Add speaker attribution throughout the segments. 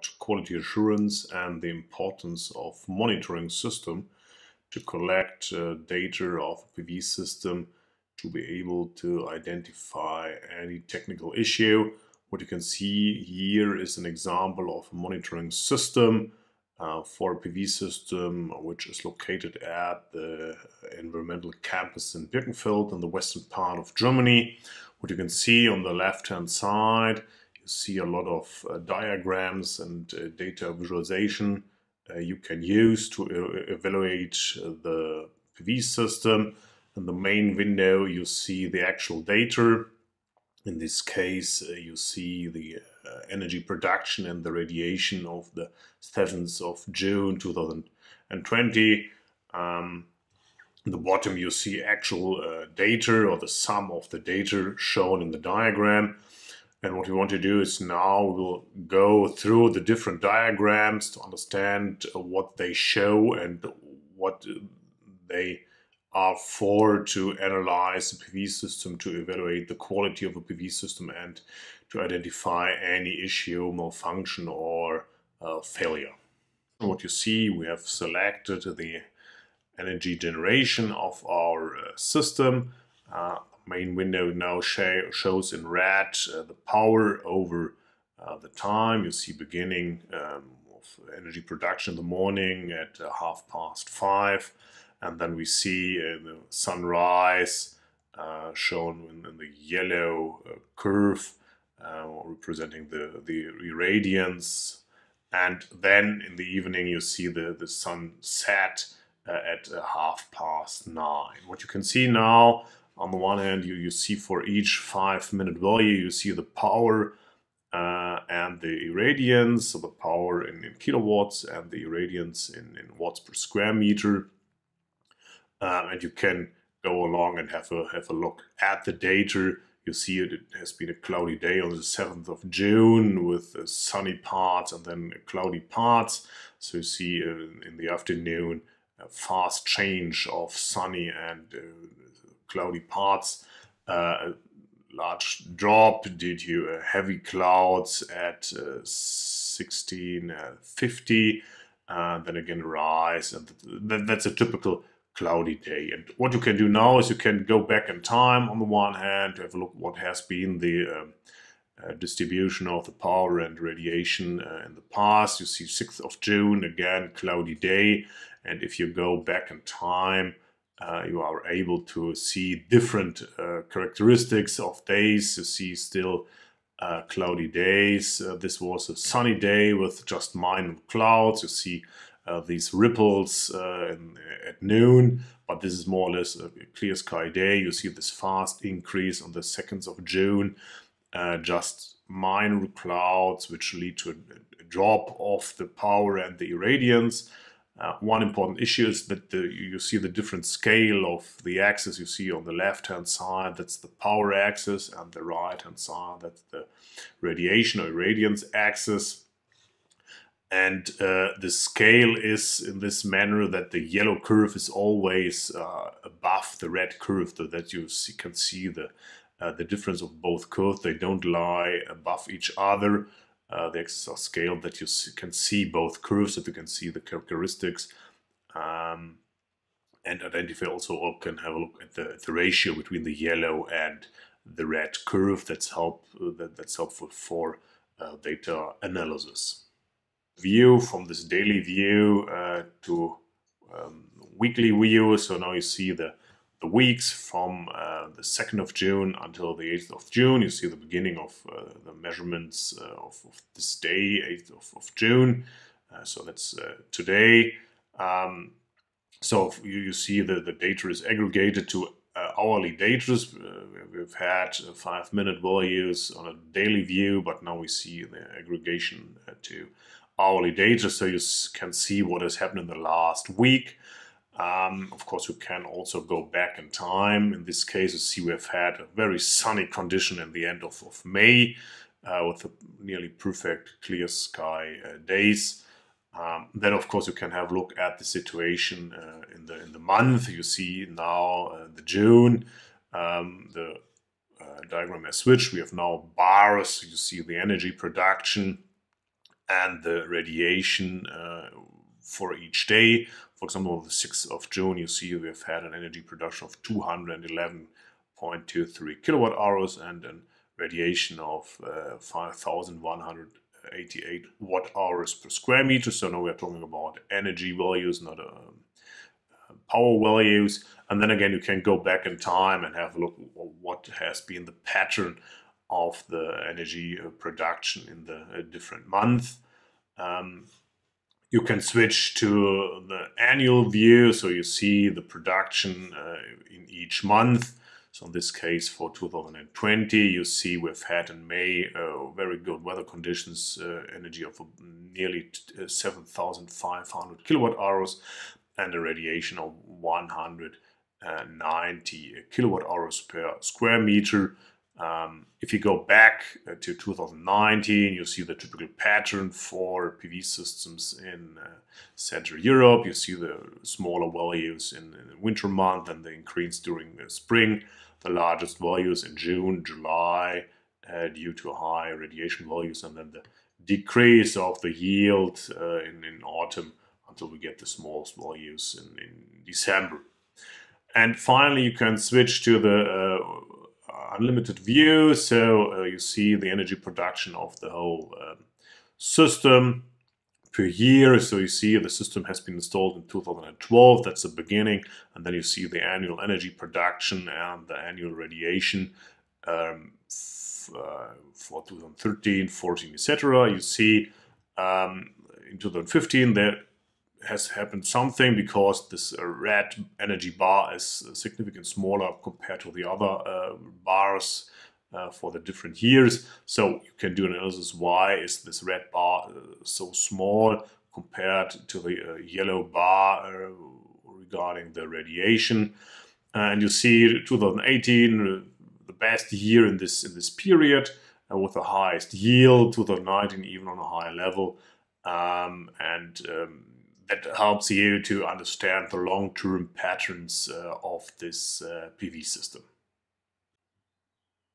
Speaker 1: about quality assurance and the importance of monitoring system to collect uh, data of a PV system to be able to identify any technical issue. What you can see here is an example of a monitoring system uh, for a PV system which is located at the environmental campus in Birkenfeld in the western part of Germany. What you can see on the left hand side, you see a lot of uh, diagrams and uh, data visualization uh, you can use to evaluate uh, the PV system. In the main window, you see the actual data. In this case, uh, you see the energy production and the radiation of the 7th of June 2020. Um, in the bottom, you see actual uh, data or the sum of the data shown in the diagram. And what we want to do is now we'll go through the different diagrams to understand what they show and what they are for to analyze the PV system, to evaluate the quality of a PV system and to identify any issue, malfunction or uh, failure. What you see, we have selected the energy generation of our uh, system. Uh, main window now shows in red uh, the power over uh, the time. You see beginning um, of energy production in the morning at uh, half past five and then we see uh, the sunrise uh, shown in, in, the yellow curve representing the, the irradiance and then in the evening you see the, the sun set uh, at uh, half past nine. What you can see now, on the one hand, you, you see for each five minute value, you see the power uh, and the irradiance, so the power in, in kilowatts and the irradiance in, in watts per square meter um, and you can go along and have a have a look at the data. You see it, it has been a cloudy day on the 7th of June with uh, sunny parts and then cloudy parts. So you see uh, in the afternoon fast change of sunny and uh, cloudy parts. Uh, a large drop due to uh, heavy clouds at 1650. Uh, then again rise and that's a typical cloudy day. And what you can do now is you can go back in time on the one hand to have a look what has been the um, uh, distribution of the power and radiation uh, in the past. You see 6th of June, again, cloudy day. And if you go back in time, uh, you are able to see different uh, characteristics of days. You see still uh, cloudy days. This was a sunny day with just minor clouds. You see these ripples in, at noon, but this is more or less a clear sky day. You see this fast increase on the 2nd of June, uh, just minor clouds which lead to a, a drop of the power and the irradiance. Uh, one important issue is that the, you see the different scale of the axis you see on the left hand side, that's the power axis, and the right hand side, that's the radiation or irradiance axis. And uh, the scale is in this manner that the yellow curve is always uh, above the red curve, so that you see, can see the uh, the difference of both curves. They don't lie above each other. Uh, the axis are scaled that you can see both curves, that you can see the characteristics. Um, and identify also or can have a look at the, the ratio between the yellow and the red curve. That's help uh, that, that's helpful for uh, data analysis view from this daily view uh, to um, weekly view. So now you see the, the weeks from uh, the 2nd of June until the 8th of June. You see the beginning of uh, the measurements uh, of, of, this day, 8th of, of June. Uh, so that's uh, today. Um, so you, you see that the data is aggregated to hourly data. we've had five minute values on a daily view, but now we see the aggregation to hourly data so you can see what has happened in the last week. Um, of course, you can also go back in time. In this case, you see we've had a very sunny condition in the end of, of May uh, with nearly perfect clear sky uh, days. Um, then, of course, you can have a look at the situation uh, in the in the month. You see now uh, the June, um, the uh, diagram has switched. We have now bars. You see the energy production and the radiation uh, for each day. For example, on the 6th of June, you see we've had an energy production of 211.23 kilowatt hours and a radiation of uh, 5,188 watt hours per square meter. So now we're talking about energy values, not um, uh, power values. And then again, you can go back in time and have a look at what has been the pattern of the energy uh, production in the uh, different months. Um, you can switch to the annual view, so you see the production uh, in each month. So in this case, for 2020, you see we've had in May uh, very good weather conditions, uh, energy of nearly uh, 7,500 kilowatt hours, and a radiation of 190 kilowatt hours per square meter. Um, if you go back uh, to 2019, you see the typical pattern for PV systems in uh, Central Europe. You see the smaller values in, in, the winter month and the increase during the spring. The largest values in June, July, uh, due to high radiation values, and then the decrease of the yield uh, in, in, autumn until we get the smallest values in, in December. And finally, you can switch to the uh, unlimited view. So uh, you see the energy production of the whole um, system per year. So you see the system has been installed in 2012. That's the beginning. And then you see the annual energy production and the annual radiation um, uh, for 2013, 14, etc. You see um, in 2015 that has happened something because this uh, red energy bar is significantly smaller compared to the other uh, bars uh, for the different years. So you can do an analysis why is this red bar uh, so small compared to the uh, yellow bar uh, regarding the radiation. And you see 2018, the best year in this in this period with the highest yield, 2019 even on a higher level. Um, and um, that helps you to understand the long-term patterns uh, of this uh, PV system.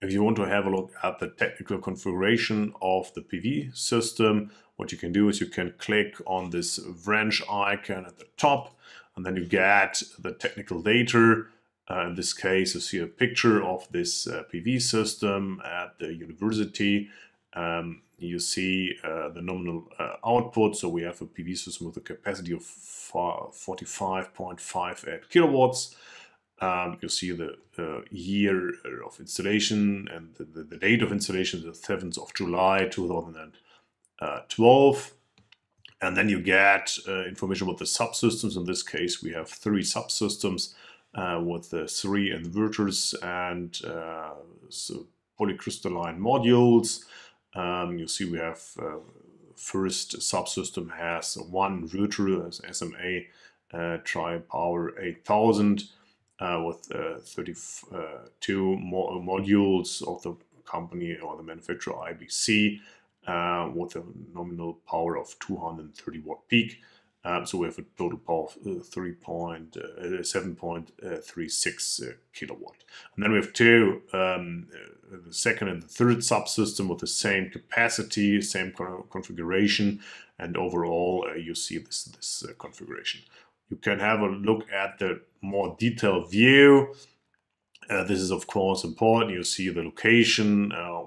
Speaker 1: If you want to have a look at the technical configuration of the PV system, what you can do is you can click on this wrench icon at the top, and then you get the technical data. Uh, in this case, you see a picture of this uh, PV system at the university. Um, you see uh, the nominal uh, output. So we have a PV system with a capacity of 45.58 kilowatts. Um, you see the uh, year of installation and the, the, the, date of installation, the 7th of July 2012. And then you get uh, information about the subsystems. In this case, we have three subsystems uh, with the three inverters and uh, so polycrystalline modules. Um, you see we have uh, first subsystem has one router as SMA uh, Tripower 8000 uh, with uh, 32 mo modules of the company or the manufacturer IBC uh, with a nominal power of 230 watt peak. Um, so we have a total power of uh, 3.7.36 uh, uh, kilowatt. And then we have two, um, the second and the third subsystem with the same capacity, same configuration, and overall you see this, this configuration. You can have a look at the more detailed view uh, this is of course important. You see the location, uh,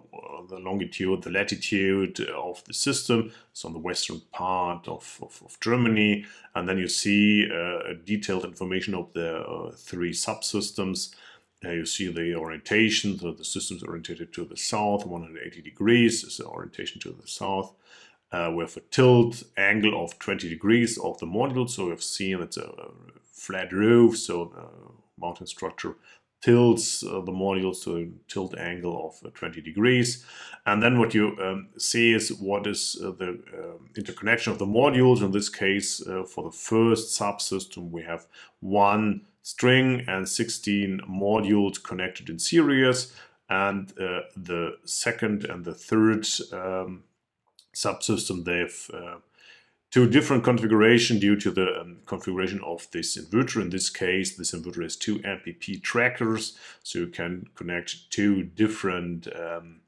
Speaker 1: the longitude, the latitude of the system. It's on the western part of, of, of Germany. And then you see uh, detailed information of the uh, three subsystems. Uh, you see the orientation, so the system is orientated to the south, 180 degrees is the orientation to the south. We have a tilt angle of 20 degrees of the module. So we've seen it's a flat roof, so the mountain structure tilts uh, the modules to a tilt angle of uh, 20 degrees. And then what you um, see is what is uh, the um, interconnection of the modules. In this case, uh, for the first subsystem, we have one string and 16 modules connected in series. And uh, the second and the third um, subsystem, they've two different configuration due to the um, configuration of this inverter. In this case, this inverter has two MPP trackers, so you can connect two different um,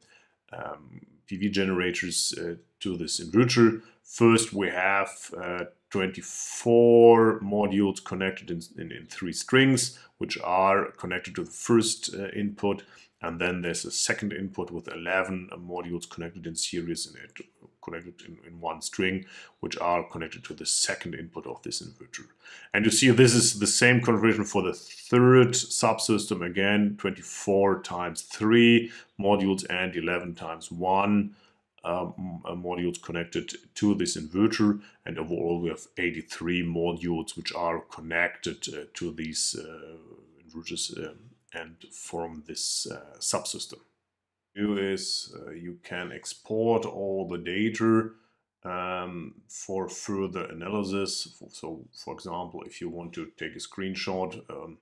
Speaker 1: um, PV generators uh, to this inverter. First, we have uh, 24 modules connected in, in, in, three strings, which are connected to the first uh, input. And then there's a second input with 11 modules connected in series and it, connected in, in, one string, which are connected to the second input of this inverter. And you see this is the same configuration for the third subsystem. Again, 24 times 3 modules and 11 times 1 um, uh, modules connected to this inverter. And overall, we have 83 modules which are connected uh, to these uh, inverters um, and form this uh, subsystem. Do is uh, you can export all the data um, for further analysis. So, for example, if you want to take a screenshot, um,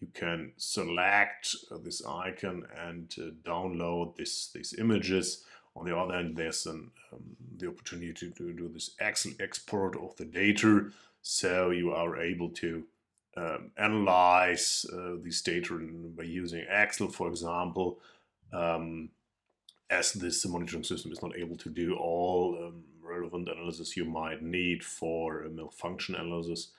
Speaker 1: you can select uh, this icon and uh, download this these images. On the other hand, there's an, um, the opportunity to, do this Excel export of the data, so you are able to um, analyze uh, data by using Excel, for example, um, as this monitoring system is not able to do all um, relevant analysis you might need for a malfunction analysis.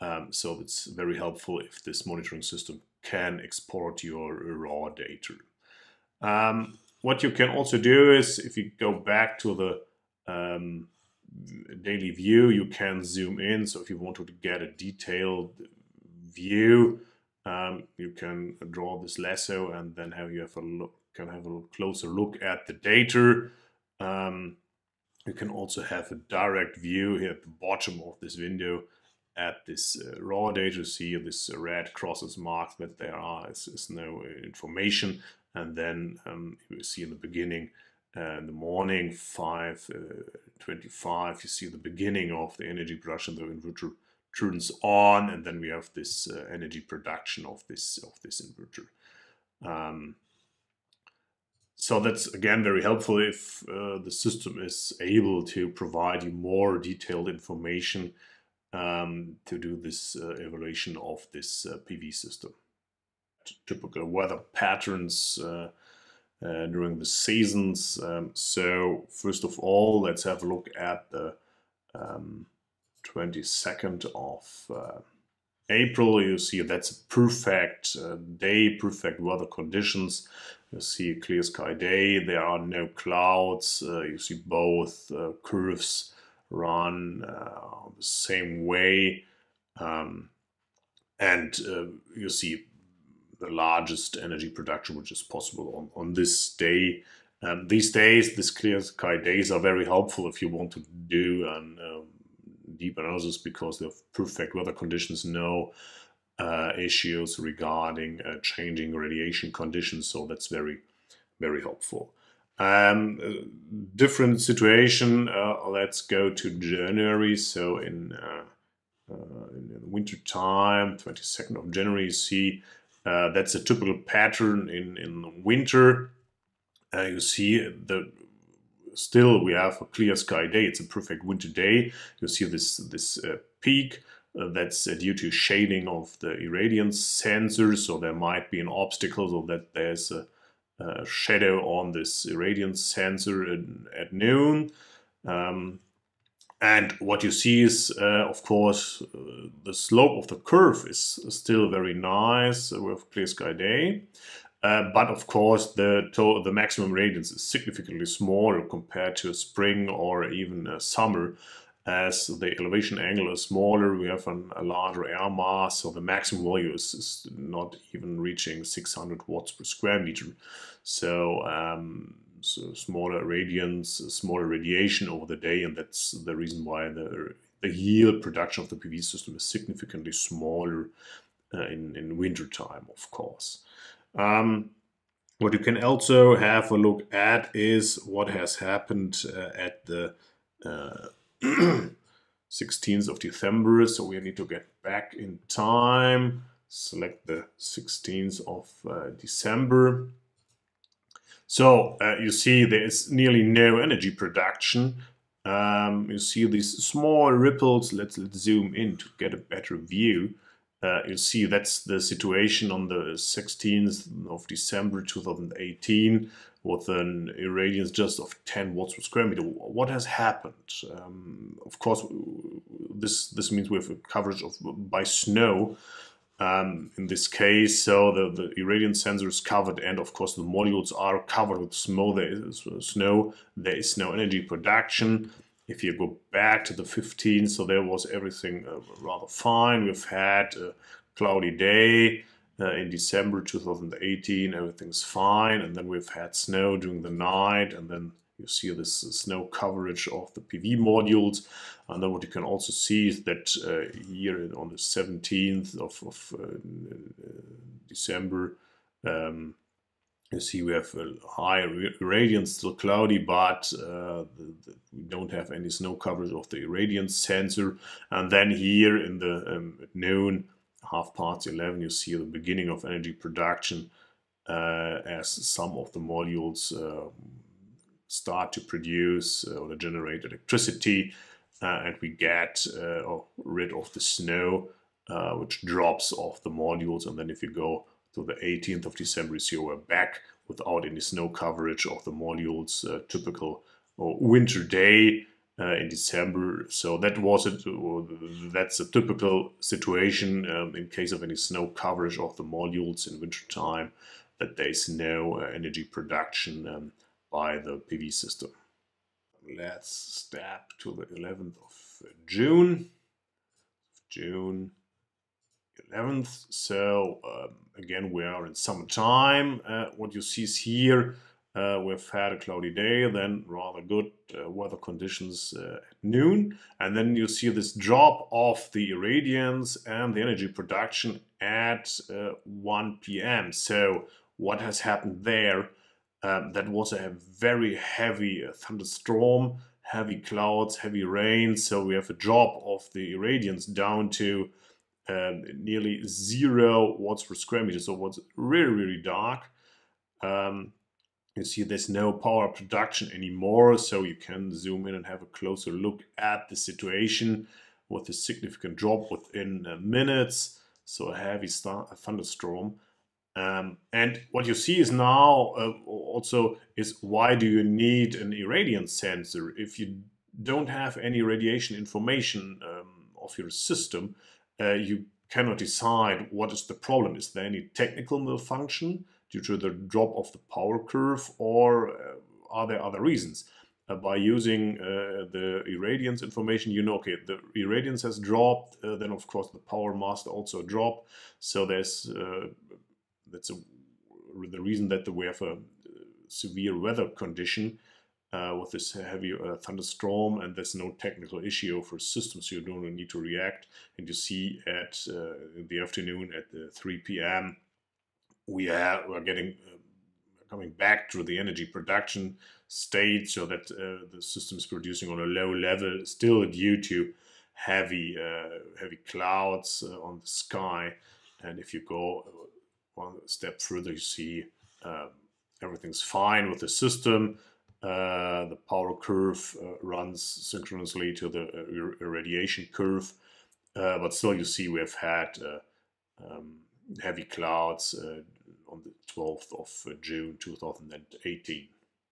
Speaker 1: Um, so it's very helpful if this monitoring system can export your raw data. Um, what you can also do is if you go back to the um, daily view, you can zoom in. So if you want to get a detailed view, um, you can draw this lasso and then have you have a look, can have a closer look at the data. Um, you can also have a direct view here at the bottom of this window at this uh, raw data. See this red crosses marked that there are is, is no information, and then um, you see in the beginning. Uh, in the morning, 5.25, uh, you see the beginning of the energy production, the inverter turns on, and then we have this uh, energy production of this of this inverter. Um, so that's again very helpful if uh, the system is able to provide you more detailed information um, to do this uh, evaluation of this uh, PV system. Typical weather patterns uh, uh, during the seasons. Um, so first of all, let's have a look at the um, 22nd of uh, April. You see that's a perfect day, perfect weather conditions. You see a clear sky day. There are no clouds. Uh, you see both uh, curves run uh, the same way. Um, and uh, you see the largest energy production which is possible on, on this day. Um, these days, these clear sky days are very helpful if you want to do an um, deep analysis because they have perfect weather conditions, no uh, issues regarding uh, changing radiation conditions. So that's very, very helpful. Um, different situation. Uh, let's go to January. So in, uh, uh, in winter time, 22nd of January, you see uh, that's a typical pattern in in winter. you see the still we have a clear sky day. It's a perfect winter day. You see this this peak. Uh, that's uh, due to shading of the irradiance sensor, so there might be an obstacle, so that there's a, a shadow on this irradiance sensor in, at noon. Um, and what you see is, uh, of course, uh, the slope of the curve is still very nice with clear sky day. Uh, but of course, the the maximum radiance is significantly smaller compared to a spring or even a summer. As the elevation angle is smaller, we have an, a larger air mass, so the maximum value is, is, not even reaching 600 watts per square meter. So, um, so smaller radiance, smaller radiation over the day, and that's the reason why the the yield production of the PV system is significantly smaller uh, in in winter time, of course. Um, what you can also have a look at is what has happened uh, at the uh, 16th of December. So we need to get back in time. Select the 16th of uh, December. So uh, you see there is nearly no energy production. Um, you see these small ripples. Let's, let's zoom in to get a better view. Uh, you see that's the situation on the 16th of December 2018 with an irradiance just of 10 watts per square meter. What has happened? Um, of course, this this means we have a coverage of by snow. Um, in this case, so the, the irradiance sensor is covered, and of course the modules are covered with snow. There is snow. There is no energy production if you go back to the 15, so there was everything uh, rather fine. We've had a cloudy day uh, in December 2018, everything's fine. And then we've had snow during the night, and then you see this snow coverage of the PV modules. And then what you can also see is that uh, here on the 17th of, of uh, December, um, you see we have a high irradiance, still cloudy, but uh, the, the, we don't have any snow coverage of the irradiance sensor. And then here in the um, noon, half past 11, you see the beginning of energy production uh, as some of the modules uh, start to produce uh, or generate electricity. Uh, and we get uh, rid of the snow, which drops off the modules. And then if you go to the 18th of December, you see we're back without any snow coverage of the modules, typical winter day uh, in December. So that was it. That's a typical situation um, in case of any snow coverage of the modules in winter time, that there is no uh, energy production um, by the PV system. Let's step to the 11th of June. June 11th. So um, again, we are in summertime. Uh, what you see is here, uh, we've had a cloudy day, then rather good uh, weather conditions uh, at noon. And then you see this drop of the irradiance and the energy production at uh, 1 p.m. So what has happened there? Um, that was a very heavy uh, thunderstorm, heavy clouds, heavy rain. So we have a drop of the irradiance down to um, nearly zero watts per square meter. So what's really, really dark. Um, you see there's no power production anymore, so you can zoom in and have a closer look at the situation with a significant drop within uh, minutes, so a heavy a thunderstorm. Um, and what you see is now uh, also is why do you need an irradiance sensor if you don't have any radiation information um, of your system? uh, you cannot decide what is the problem. Is there any technical malfunction due to the drop of the power curve or uh, are there other reasons? Uh, by using uh, the irradiance information, you know, okay, the irradiance has dropped, uh, then of course the power must also drop. So there's, uh, that's a, the reason that we have a severe weather condition uh, with this heavy uh, thunderstorm and there's no technical issue for systems you don't need to react and you see at uh, the afternoon at the 3 p.m we are we're getting uh, coming back to the energy production state so that uh, the system is producing on a low level. Still due to heavy uh, heavy clouds on the sky. And if you go one step further you see um, everything's fine with the system. Uh, the power curve uh, runs synchronously to the uh, irradiation curve, uh, but still you see we have had uh, um, heavy clouds uh, on the 12th of uh, June 2018.